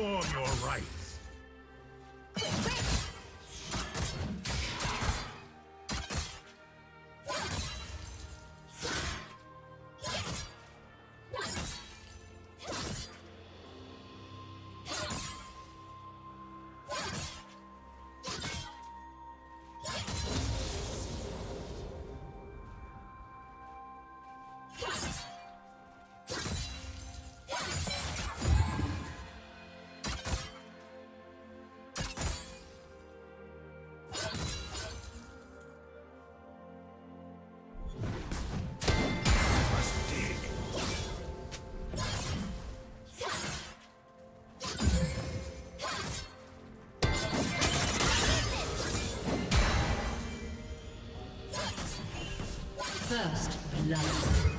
perform your rites. First blood.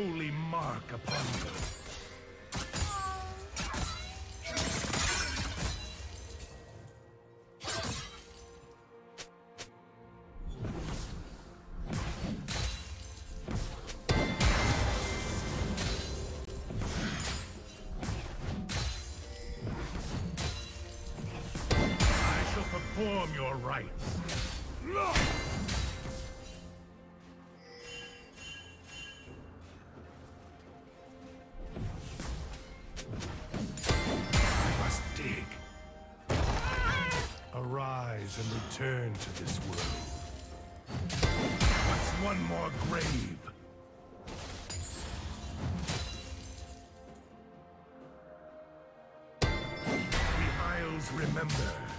An unholy mark upon you. Perform your rites. Grave? The Isles remember.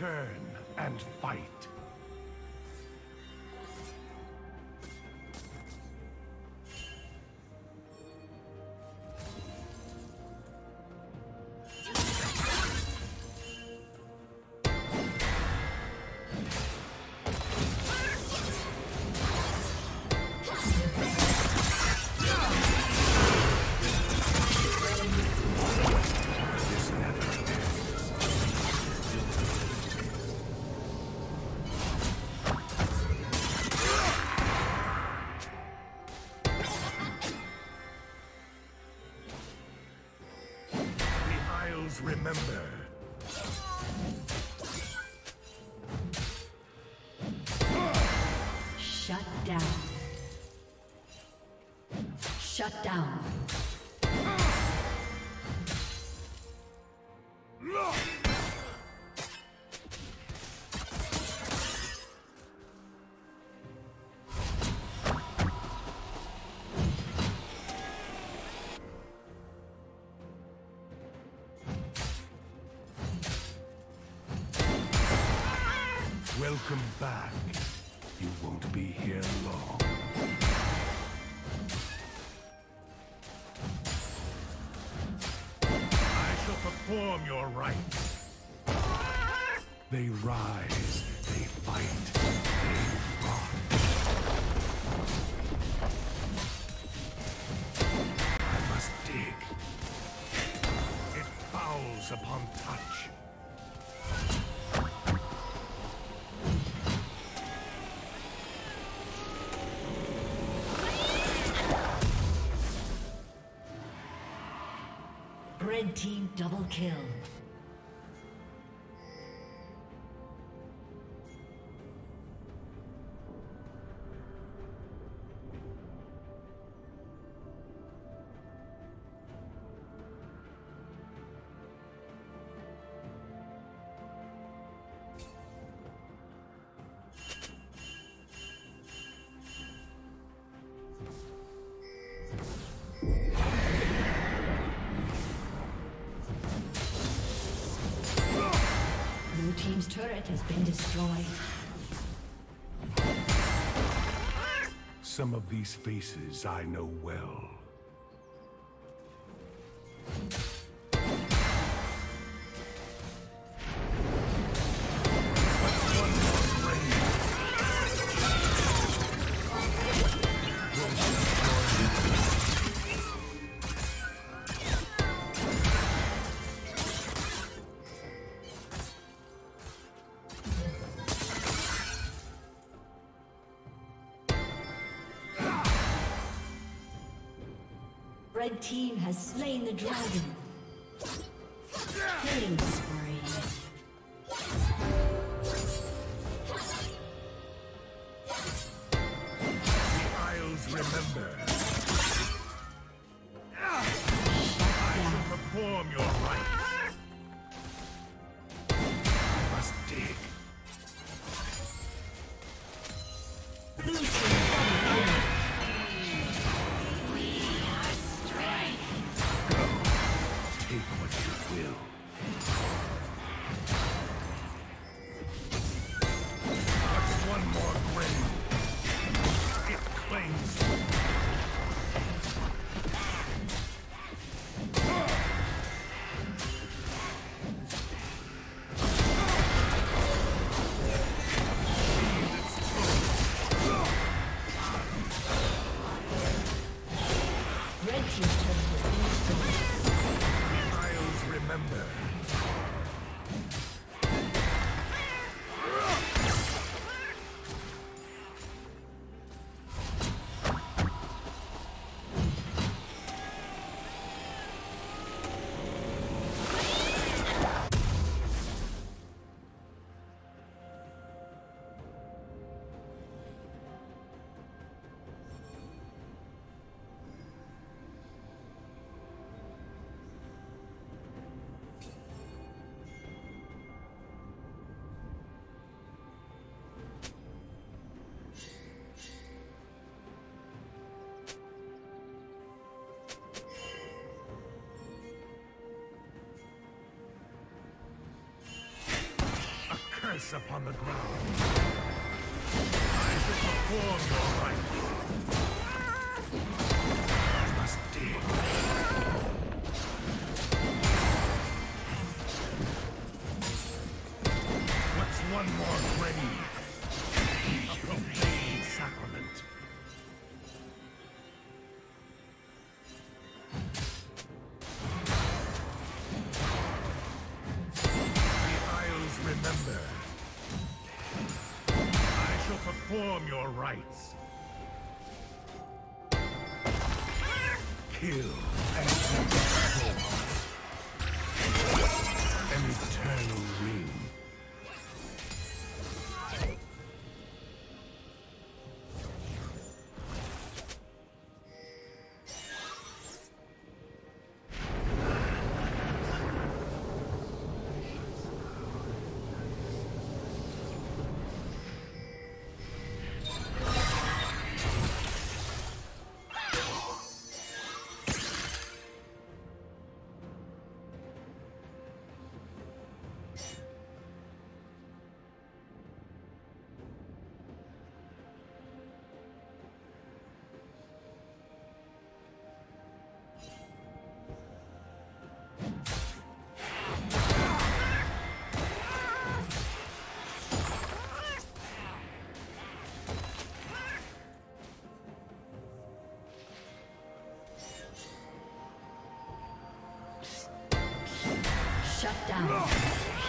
Return and fight. Remember. Shut down. Shut down. Welcome back. You won't be here long. I shall perform your rites. They rise, they fight, they rot. I must dig. It fouls upon touch. Team double kill. Turret has been destroyed. Some of these faces I know well. Killing spree. Curse upon the ground. I shall perform your. What's one more grave? Shut down.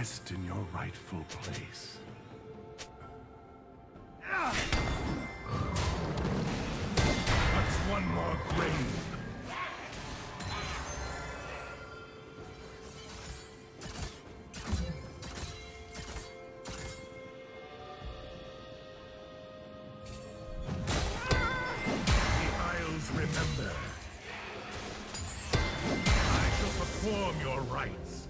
Rest in your rightful place. What's one more grave? Remember. I shall perform your rites.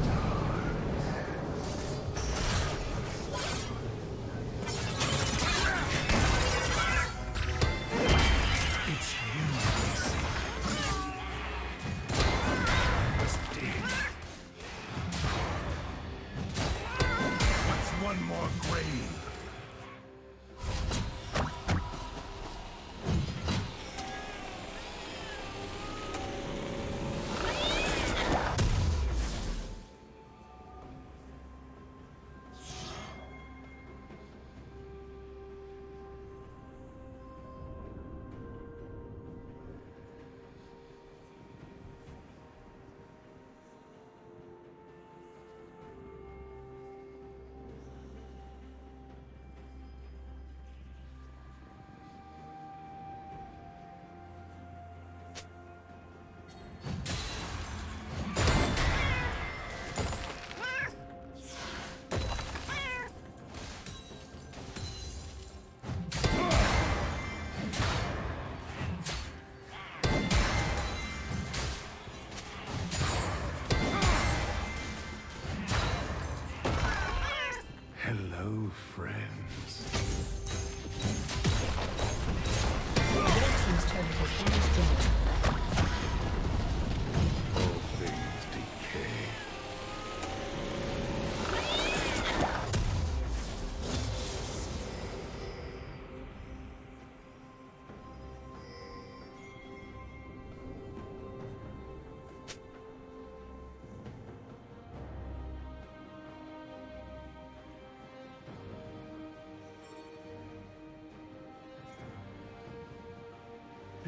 Hello, friends.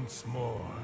Once more.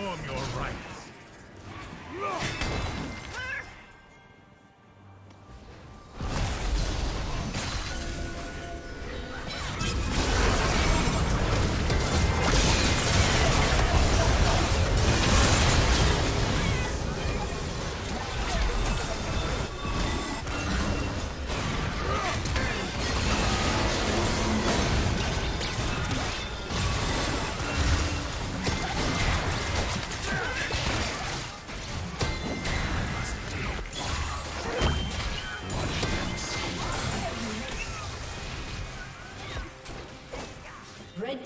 Perform your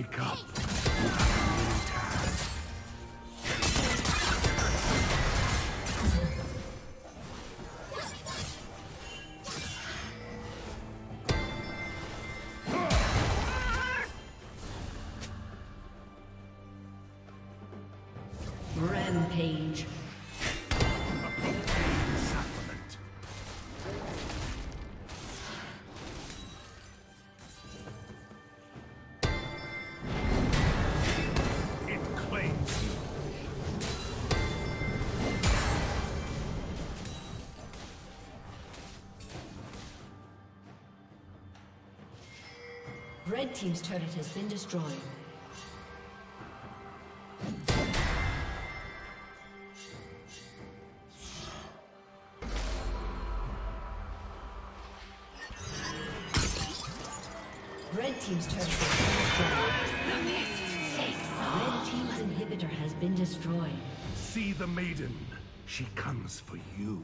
Wake up. Red Team's turret has been destroyed. Red Team's turret has been destroyed. Red Team's inhibitor has been destroyed. See the maiden. She comes for you.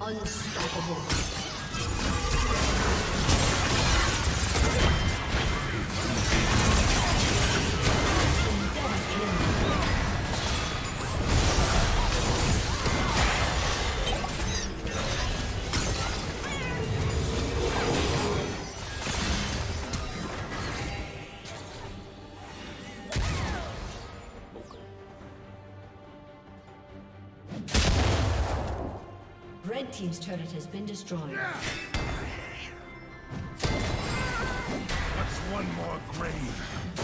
Unstoppable. Team's turret has been destroyed. What's one more grave?